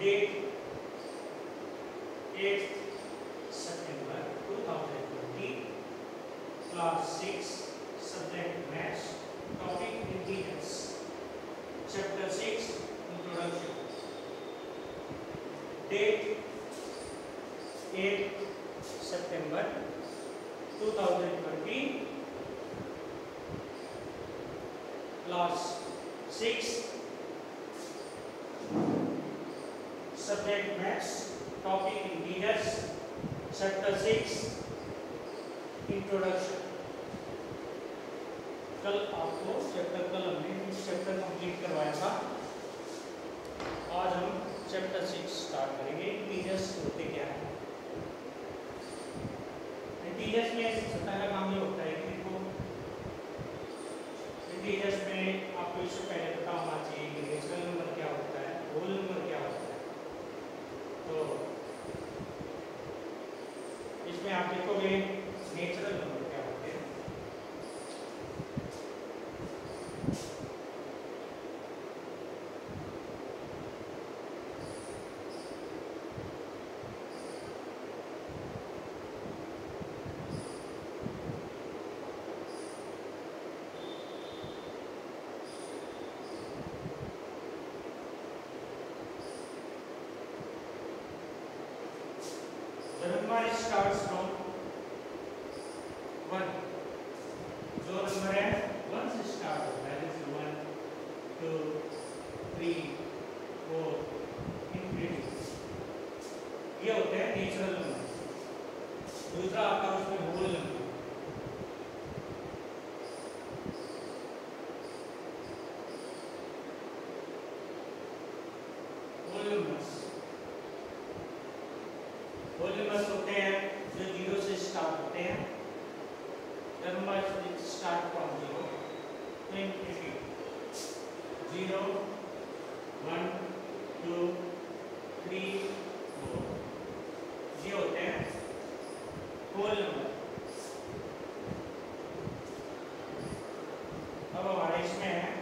Date eight September 2020 class 6 subject maths topic integers chapter 6 introduction date 8 September 2020 class 6 subject maths topic integers chapter six introduction कल आपको chapter कल हमने इस chapter complete करवाया था। आज हम चैप्टर सिक्स स्टार्ट करेंगे। इंटीजर्स होते क्या है? इंटीजर्स में पहला काम ये होता है कि देखो इंटीजर्स में आपको इससे पहले पता होना चाहिए कि नेचुरल नंबर क्या होता है होल नंबर क्या होता है तो इसमें आप देखोगे नेचुरल नंबर क्या होते हैं? starts from वन जो नंबर है वन से स्टार्ट होता है जैसे one two three four infinity ये होते हैं नेचुरल नंबर दूसरा आता है उसमें whole number whole numbers whole numbers होते हैं जो ज़ीरो से स्टार्ट होते हैं the numbers which start from 0 to infinity. 0, 1, 2, 3, 4. ये होते हैं होल नंबर अब हमारे इसमें है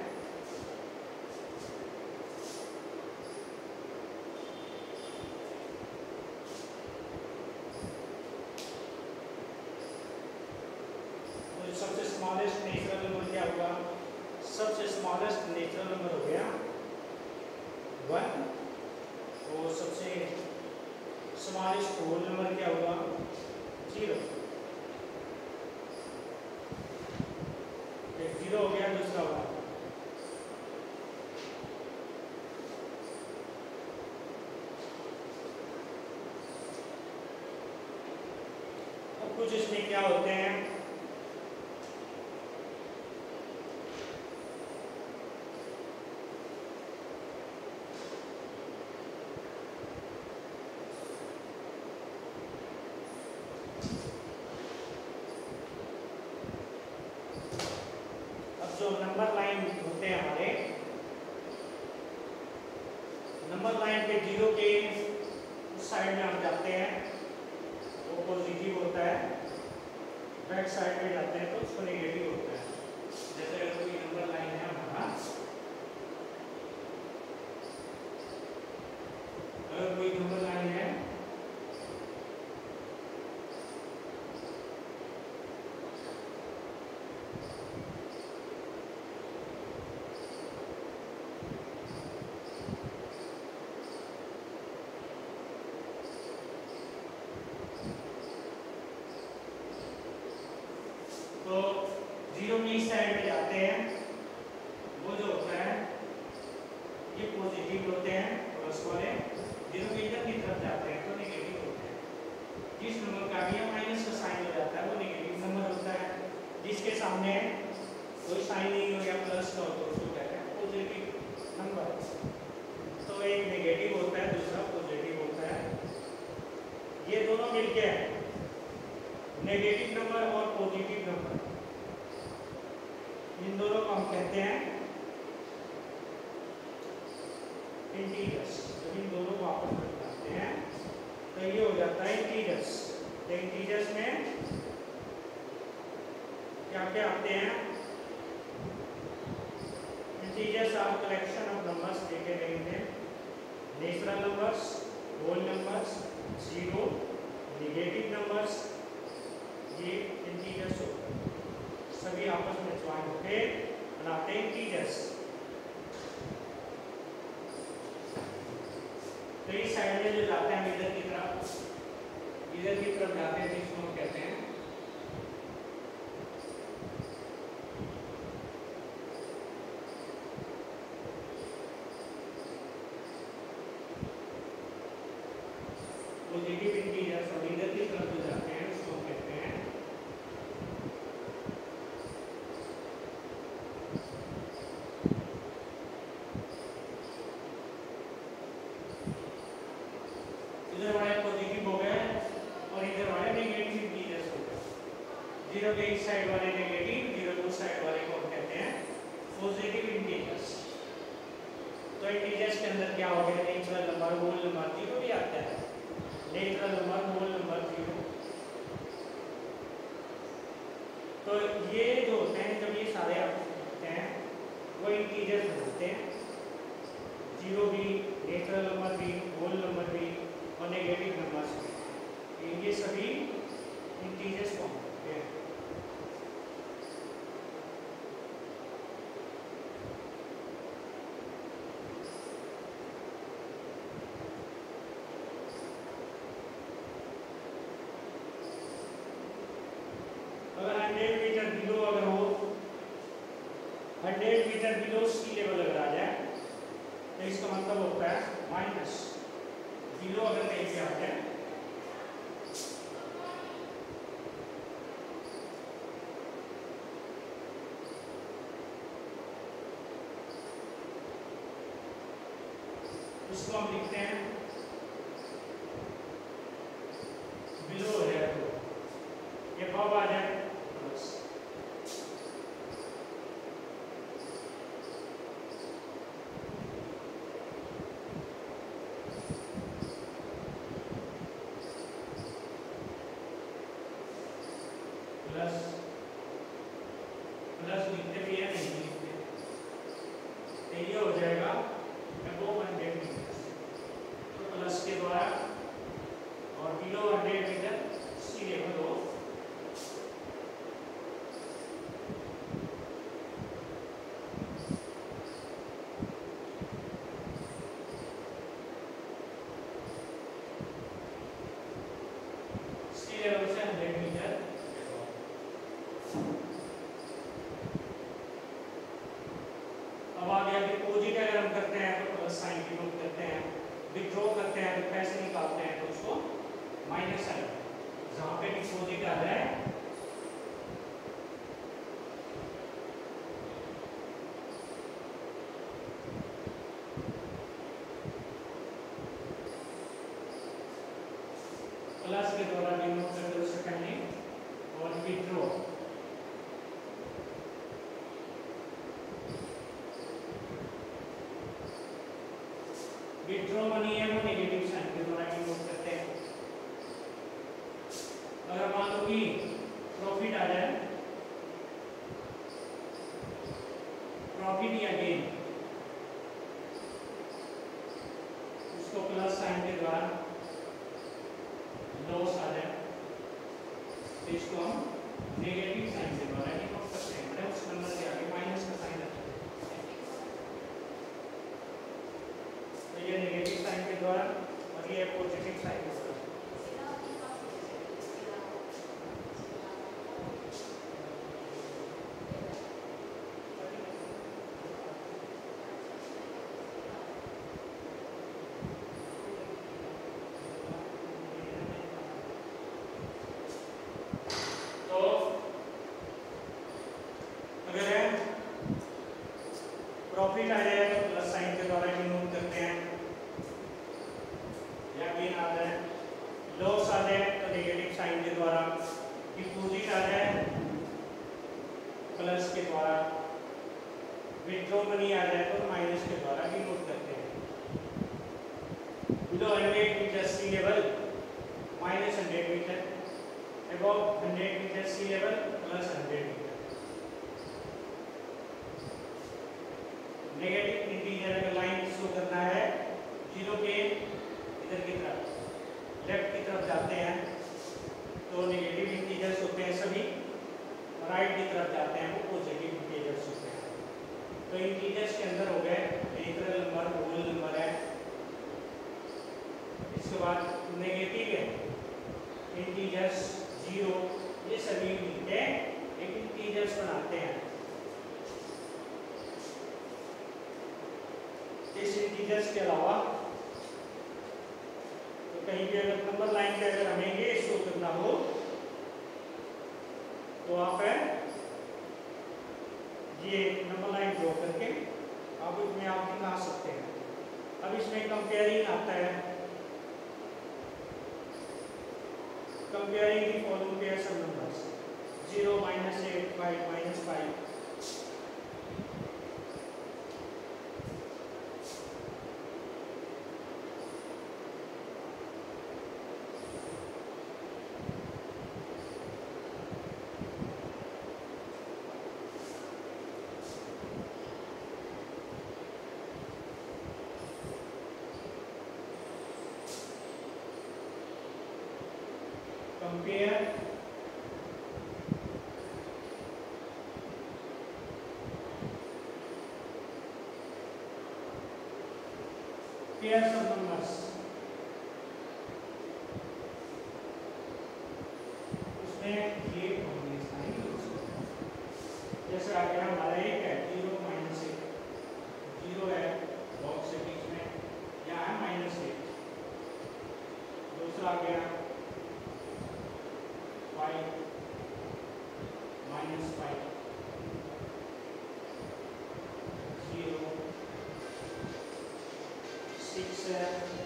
तो सबसे स्मॉलेस्ट नेचुरल नंबर क्या हुआ सबसे स्मॉलेस्ट नेचुरल नंबर हो गया वन और सबसे स्मॉलेस्ट होल नंबर क्या हुआ ज़ीरो एक ज़ीरो हो गया दूसरा हुआ अब कुछ इसमें क्या होते हैं? जो नंबर लाइन होते हैं हमारे नंबर लाइन पे ज़ीरो के उस साइड में हम जाते हैं वो पॉजिटिव होता है बैक साइड में जाते हैं तो उसको निगेटिव होता है जैसे अगर कोई नंबर लाइन है हमारा अगर कोई नंबर लाइन है तो ज़ीरो के इस साइड में जाते हैं वो जो होता है ये पॉजिटिव होते हैं प्लस वाले ज़ीरो के इधर की तरफ़ जाते हैं तो नेगेटिव होते हैं जिस नंबर का भी माइनस का साइन हो जाता है वो नेगेटिव नंबर होता है सामने कोई साइन नहीं हो गया प्लस का हो तो कहते हैं पॉजिटिव नंबर तो एक नेगेटिव होता है, दूसरा पॉजिटिव होता है। ये दोनों मिलके हैं। नेगेटिव नंबर और पॉजिटिव नंबर इन दोनों को हम कहते हैं इंटीजर्स जब इन दोनों को आपस में मिलाते हैं। तो ये हो जाता है इंटीजर्स तो इंटीजर्स में क्या क्या आते हैं। Integers are collection of numbers taken in a natural numbers whole numbers zero negative numbers ये इंटीजर्स होते हैं। सभी आपस में ज्वाइन होकर बनाते हैं इंटीजर्स तो इस साइड में जो जाते हैं, इधर की तरफ़। इधर की तरफ़ जाते हैं, जिसको हम कहते हैं पॉजिटिव इंटीजर्स और इधर की तरफ़ जो जाते हैं उसको हम कहते हैं इधर वाले पॉजिटिव हो गए और इधर वाले नेगेटिव इंटीजर्स हो गए ज़ीरो के इस साइड वाले नेगेटिव ज़ीरो उस साइड वाले को कहते हैं पॉजिटिव इंटीजर्स तो इंटीजर्स के अंदर क्या हो गया? Natural number whole number zero भी आता है। Natural number whole number zero तो ये जो होते हैं, जब ये सारे आप हैं, वो इंटीजर्स हैं ज़ीरो भी नेचुरल नंबर भी होल नंबर भी और नेगेटिव नंबर्स भी ये सभी इंटीजर्स फॉर्म होते हैं 100 मीटर बिलो अगर हो 100 मीटर बिलो सी लेवल अगर आ जाए तो इसका मतलब होता है माइनस बिलो अगर कहीं पे आ जाए, उसको हम लिखते हैं बिलो हो जाए तो ये कब आ जाए प्लस प्लस प्लस लिखते भी है नहीं लिखते तो ये हो जाएगा अबोव हंड्रेड मीटर तो प्लस के द्वारा और below hundred metre sea level हो सी लेवल से हंड्रेड मीटर अब आगे डिपॉजिट अगर हम करते हैं तो प्लस साइन की नोट करते हैं विथड्रॉ करते हैं तो पैसे निकालते हैं तो उसको माइनस साइन जहाँ पे डिपॉजिट आ जाए प्लस के द्वारा डिनोट करते हैं उससे पहले और विथड्रॉ विथड्रॉ मनी है वो नेगेटिव साइन के द्वारा डिनोट करते हैं अगर मान लो कि प्रॉफिट आ जाए प्रॉफिट या गेन उसको प्लस साइन के द्वारा लॉस आ जाए तो इसको हम नेगेटिव साइन के द्वारा डिनोट करते हैं मतलब उस नंबर के आगे माइनस का साइन रखते हैं तो ये नेगेटिव साइन के द्वारा और ये पॉजिटिव साइन के द्वारा तो अगर है प्रॉफिट आ जाए तो प्लस साइन के द्वारा डिनोट करते हैं। या गेन आ जाए लॉस आ जाए तो नेगेटिव साइन के द्वारा। डिपॉजिट आ जाए प्लस के द्वारा। विथड्रॉ मनी आ जाए तो माइनस के द्वारा डिनोट करते हैं। Below 100 metre sea level minus 100 metre above 100 meter sea level, plus 100 negative integer का लाइन शो करना है ज़ीरो के इधर की तरफ़। लेफ़्ट की तरफ़ जाते हैं तो नेगेटिव इंटीजर्स होते हैं सभी। राइट की तरफ़ जाते हैं, वो पॉजिटिव इंटीजर्स होते हैं। तो इंटीजर्स के अंदर हो गए नेचुरल नंबर होल नंबर है। इसके बाद नेगेटिव है इंटीजर्स ज़ीरो ये सभी मिलते हैं एक इंटीजर्स बनाते हैं। इस इंटीजर्स के अलावा तो कहीं भी अगर नंबर लाइन पे अगर हमें ये शो करना हो तो आप है, ये नंबर लाइन ड्रॉ करके आप इसमें आप दिखा सकते हैं। अब इसमें कंपेयरिंग आता है। Comparing following pairs of numbers 0 minus 8 5 minus 5 pairs of numbers उसमें ये कॉम्बिनेशन जैसे आगे हमारा एक है ज़ीरो माइनस एक ज़ीरो है बॉक्स के बीच में या है माइनस एक दूसरा आ गया five minus five zero six है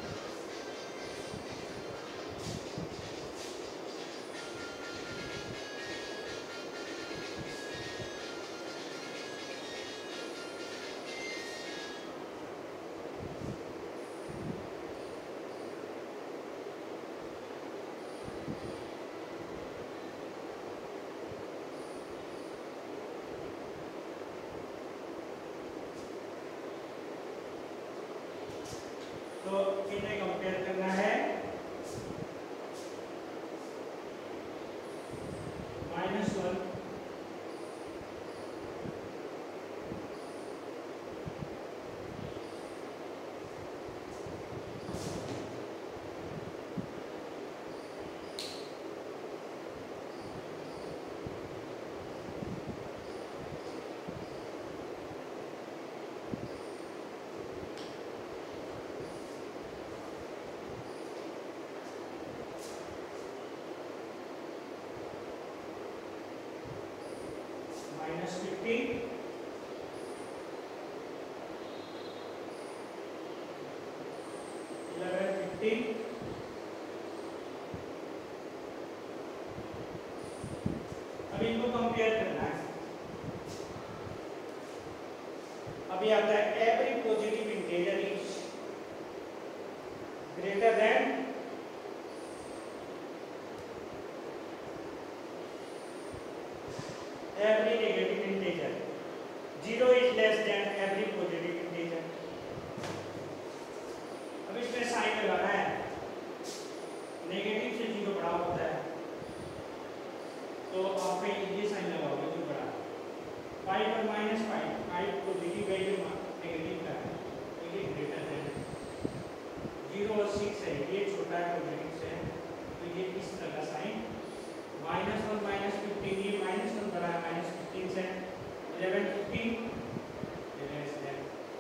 तो इन्हें कंपेयर करना है। Minus one. 15 11 15 अब इनको कंपेयर करना है। अभी आता है every positive integer is greater than every negative integer. 0 is less than every positive integer. अब इसमें साइन लगाना है। नेगेटिव से ज़ीरो बड़ा होता है। तो आप ये साइन लगाओगे जो बड़ा। फाइव और माइनस फाइव फाइव पॉजिटिव है ये नेगेटिव का है। तो ये ग्रेटर देन ज़ीरो और सिक्स है। ये छोटा है पॉजिटिव से तो ये इस तरह का sign minus one minus fifteen ये माइनस वन बड़ा माइनस फिफ्टीन से eleven fifteen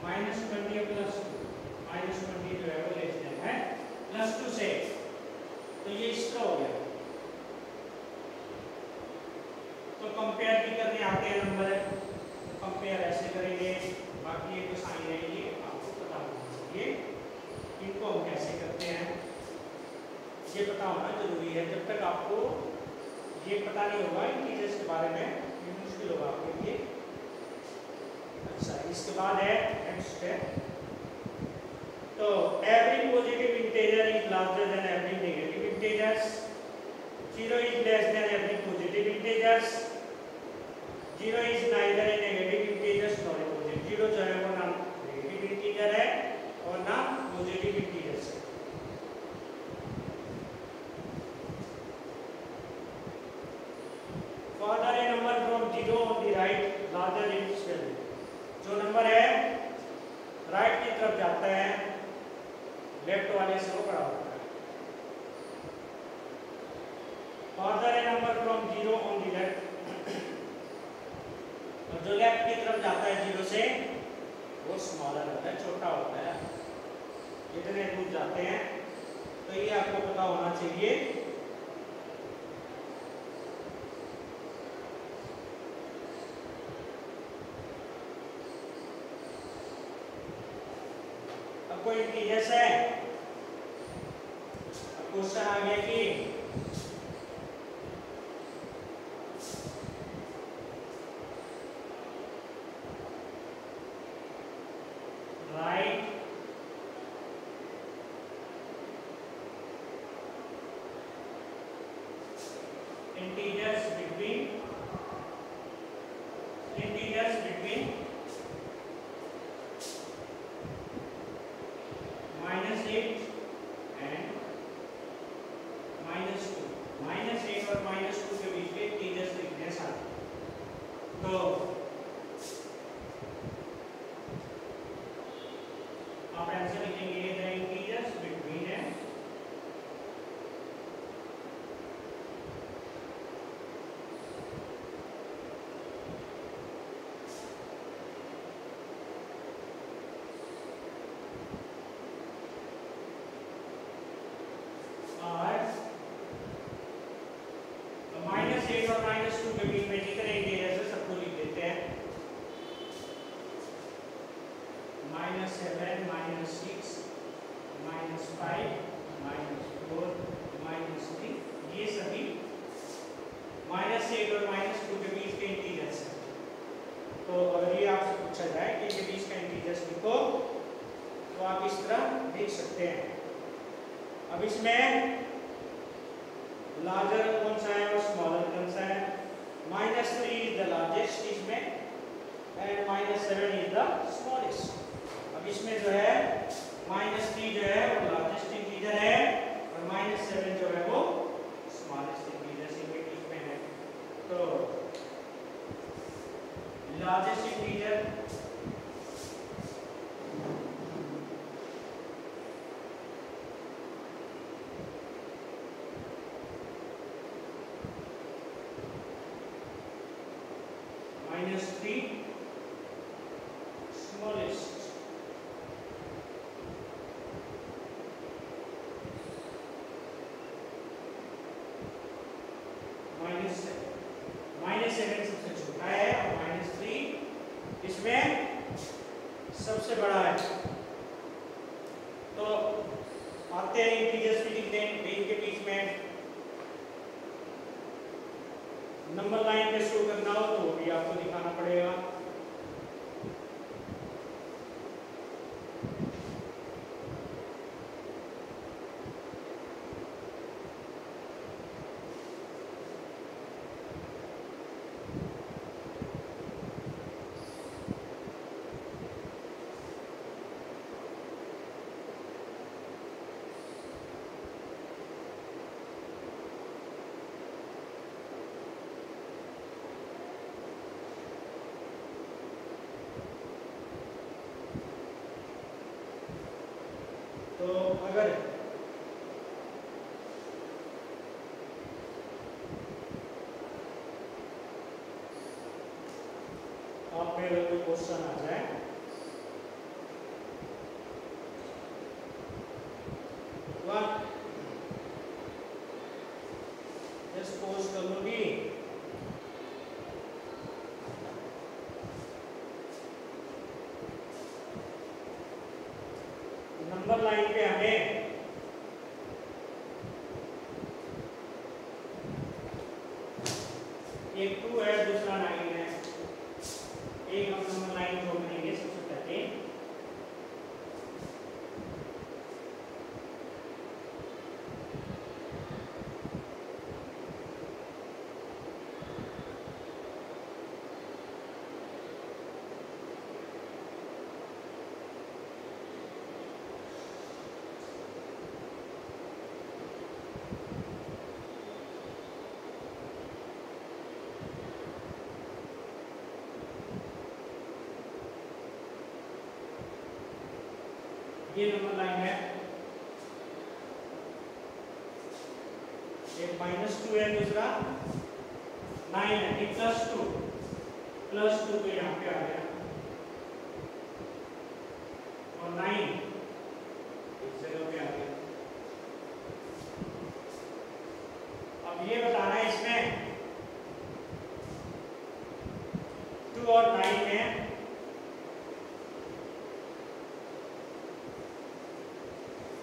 minus twenty plus two minus twenty जो है वो लेस देन है प्लस टू से तो ये इसका हो गया। तो कंपेयर भी करने आते हैं नंबर तो कंपेयर ऐसे करेंगे, बाकी ये जो साइन है, ये आपको पता होना चाहिए, इनको हम कैसे करते हैं, ये पता होना ज़रूरी है, जब तक आपको ये पता नहीं होगा इंटीजर्स के बारे में, ये मुश्किल होगा आपके लिए। अच्छा इसके बाद है नेक्स्ट स्टेप तो every positive integer is larger than every negative integers zero is less than every positive integers zero is neither a negative integers nor a positive zero जो है वो ना नेगेटिव इंटीजर है और ना पॉजिटिव इंटीजर्स है। Zero on the right larger index जो number है राइट की तरफ़ जाता है लेफ़्ट वाले से वो बड़ा होता है। फादर है number from zero on the left और जो लेफ़्ट की तरफ़ जाता है ज़ीरो से, वो स्मॉलर होता है, छोटा होता है। जितने दूर जाते हैं? तो ये आपको पता होना चाहिए आपको इंटीजर्स है? क्वेश्चन आ गया कि करें आप मेरे को क्वेश्चन आ जाए। नंबर लाइन पे हमें ये नंबर लाइन है। एक माइनस टू है दूसरा। नाइन है एक प्लस टू प्लस टू तो यहाँ पे आ गया और नाइन इस जगह पे आ गया अब ये बताना है इसमें टू और नाइन में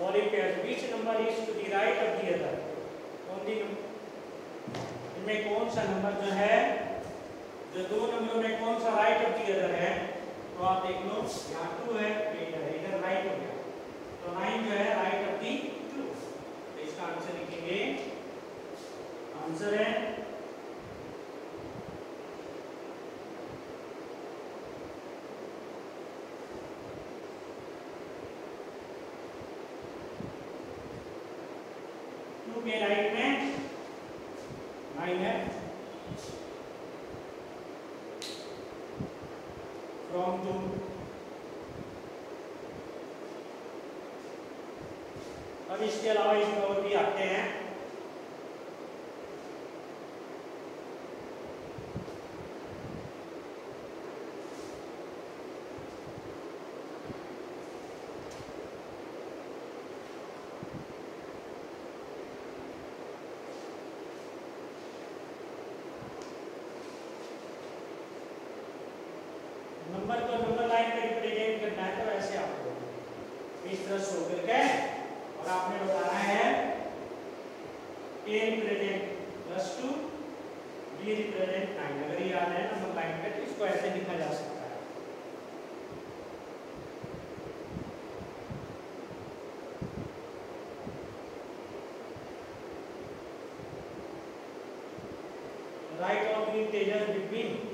और एक which number is to the right of the other कौन सी इनमें कौन सा नंबर जो है? जो दो नंबरों में कौन सा राइट ऑफ़ दी अदर है? तो आप देख लो, यहाँ टू है इधर इधर राइट हो गया। तो नाइन जो है राइट ऑफ़ दी टू तो इसका आंसर लिखेंगे। आंसर है टू के राइट में नाइन है फ्रॉम टू अब इसके अलावा इसमें और भी आते हैं नंबर को नंबर लाइन पे रिप्रेजेंट करना है तो ऐसे आपको इस तरह शो करके और आपने बताना है A represent plus two B represent nine अगर ये याद है नंबर लाइन पे तो इसको ऐसे लिखा जा सकता है राइट ऑफ़ इंटीजर बिटवीन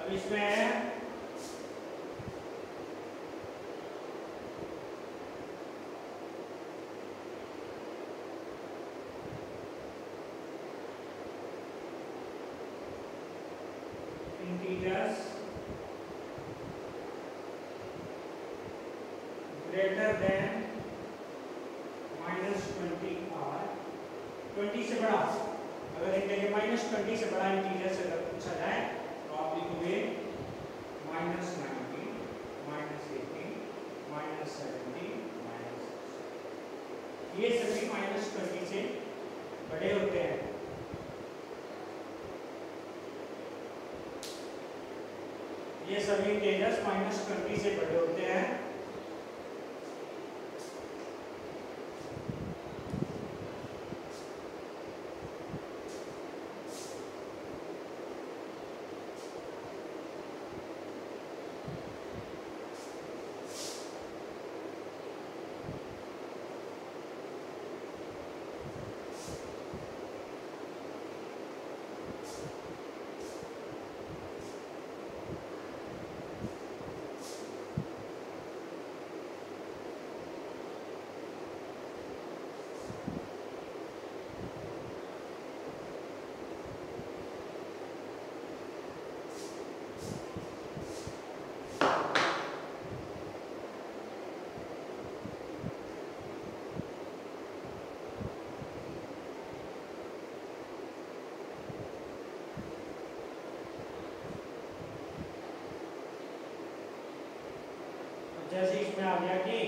अब इसमें integers greater than minus 20 r. 20 से बड़ा अगर इंटीजर माइनस ट्वेंटी से बड़ा इंटीजर से अगर पूछा जाए तो आप लिखोगे minus ninety minus eighty minus seventy minus ये सभी माइनस ट्वेंटी से बड़े होते हैं ये सभी इंटीजर्स माइनस ट्वेंटी से बड़े होते हैं। जैसे इसमें आ गया कि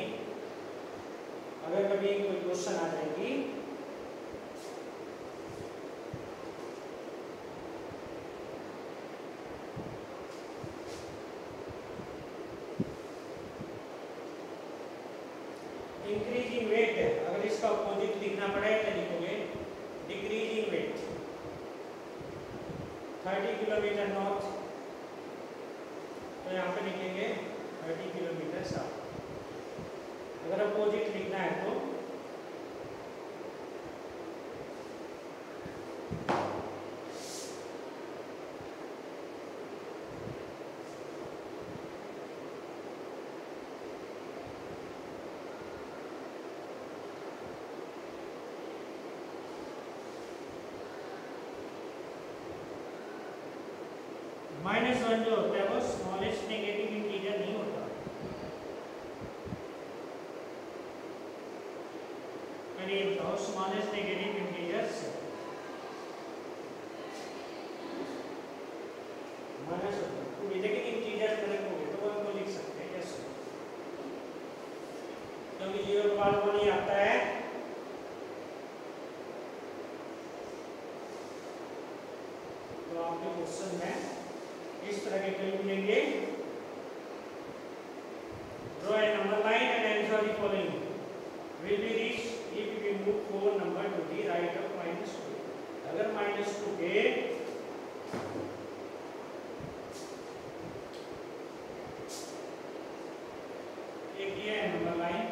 अगर कभी कोई क्वेश्चन आ जाएगी इंक्रीजिंग वेट अगर इसका अपोजिट लिखना पड़े तो लिखोगे डिक्रीजिंग वेट 30 किलोमीटर नॉर्थ तो यहाँ पे लिखेंगे थर्टी किलोमीटर साउथ अगर अपोजिट लिखना है तो? माइनस वन जो होता है के क्वेश्चन है। इस तरह के कई मिलेंगे। Number line and answer will be reach if minus 2 अगर माइनस 2 के नंबर लाइन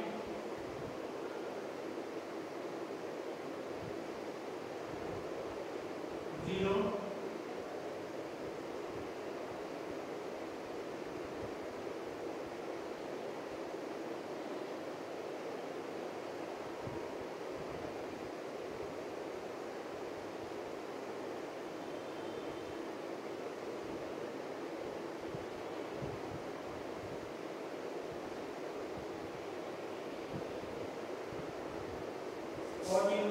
forming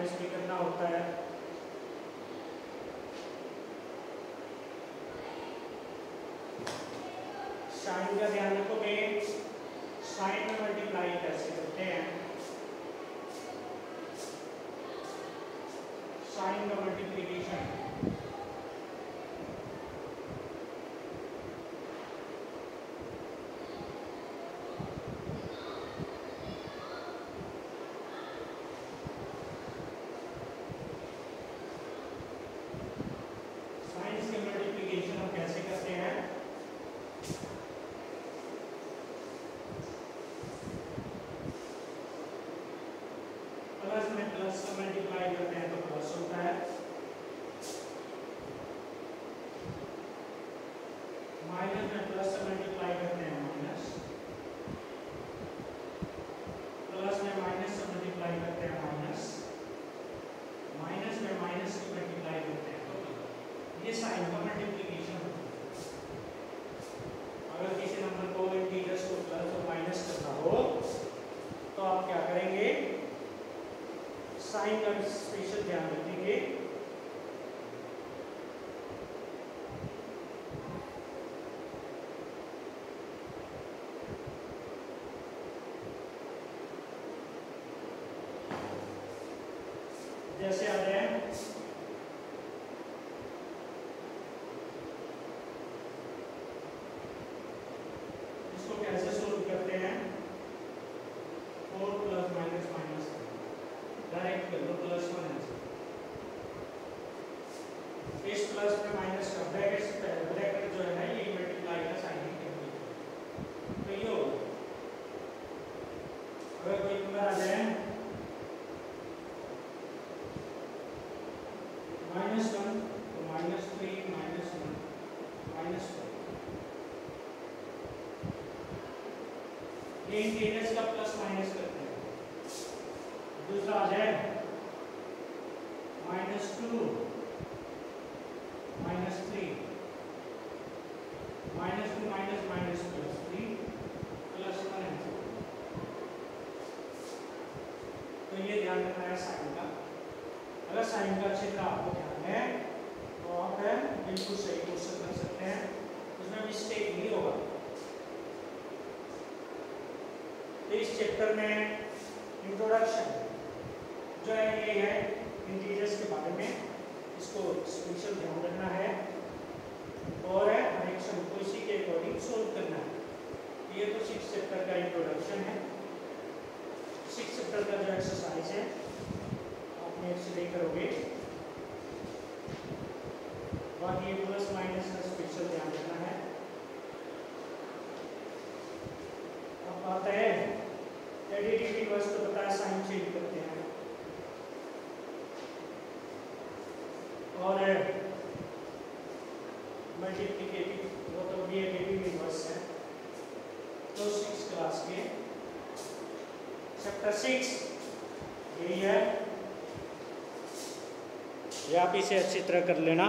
这样。que इस चैप्टर में इंट्रोडक्शन जो है ये है इंटीजर्स के बारे में। इसको स्पेशल ध्यान रखना है और कनेक्शन को इसी के अकॉर्डिंग सोल्व करना है। ये तो सिक्स चैप्टर का इंट्रोडक्शन है। सिक्स चैप्टर का जो एक्सरसाइज है आप नेट से बाकी प्लस माइनस का स्पेशल ध्यान रखना है अब बात है एडिटिव बस तो पता है साइन चेंज करते हैं। और मल्टीप्लिकेटिव वो तो भी एडिटिव इनवर्स है। तो सिक्स क्लास के चैप्टर सिक्स यही है। ये आप इसे अच्छी तरह कर लेना।